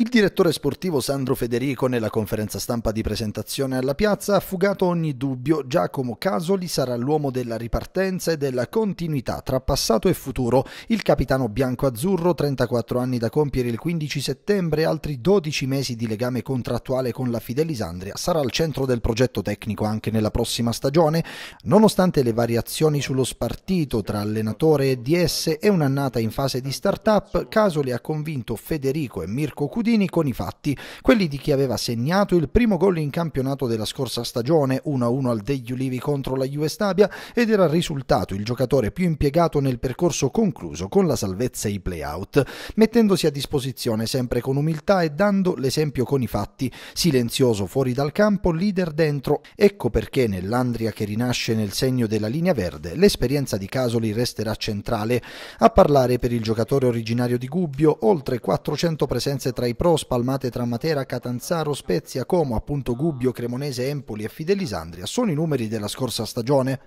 Il direttore sportivo Sandro Federico nella conferenza stampa di presentazione alla piazza ha fugato ogni dubbio. Giacomo Casoli sarà l'uomo della ripartenza e della continuità tra passato e futuro. Il capitano bianco-azzurro, 34 anni da compiere il 15 settembre e altri 12 mesi di legame contrattuale con la Fidelisandria, sarà al centro del progetto tecnico anche nella prossima stagione. Nonostante le variazioni sullo spartito tra allenatore e DS e un'annata in fase di start-up, Casoli ha convinto Federico e Mirko Cudini Cudini con i fatti, quelli di chi aveva segnato il primo gol in campionato della scorsa stagione, 1-1 al degli Ulivi contro la Juve Stabia, ed era risultato il giocatore più impiegato nel percorso concluso con la salvezza e i play-out, mettendosi a disposizione sempre con umiltà e dando l'esempio con i fatti, silenzioso fuori dal campo, leader dentro. Ecco perché nell'Andria che rinasce nel segno della linea verde, l'esperienza di Casoli resterà centrale. A parlare per il giocatore originario di Gubbio, oltre 400 presenze tra i pro spalmate tra Matera, Catanzaro, Spezia, Como, appunto Gubbio, Cremonese, Empoli e Fidelisandria sono i numeri della scorsa stagione?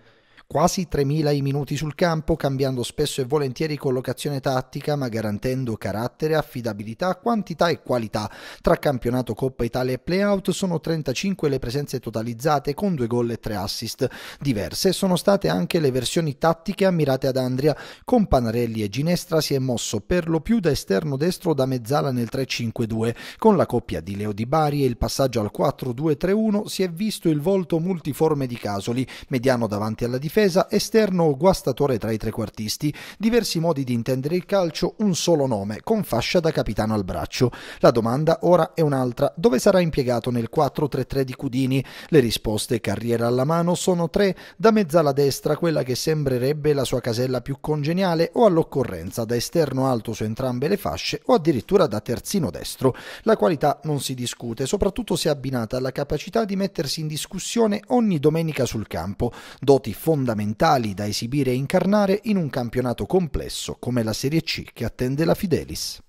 Quasi 3.000 i minuti sul campo, cambiando spesso e volentieri collocazione tattica, ma garantendo carattere, affidabilità, quantità e qualità. Tra campionato Coppa Italia e playout sono 35 le presenze totalizzate con due gol e tre assist. Diverse sono state anche le versioni tattiche ammirate ad Andria. Con Panarelli e Ginestra si è mosso per lo più da esterno destro da mezzala nel 3-5-2. Con la coppia di Leo Di Bari e il passaggio al 4-2-3-1 si è visto il volto multiforme di Casoli, mediano davanti alla difesa difesa, esterno o guastatore tra i trequartisti, diversi modi di intendere il calcio, un solo nome, con fascia da capitano al braccio. La domanda ora è un'altra, dove sarà impiegato nel 4-3-3 di Cudini? Le risposte, carriera alla mano, sono tre, da mezzala destra, quella che sembrerebbe la sua casella più congeniale, o all'occorrenza da esterno alto su entrambe le fasce, o addirittura da terzino destro. La qualità non si discute, soprattutto se abbinata alla capacità di mettersi in discussione ogni domenica sul campo, doti fondamentali fondamentali da esibire e incarnare in un campionato complesso come la Serie C che attende la Fidelis.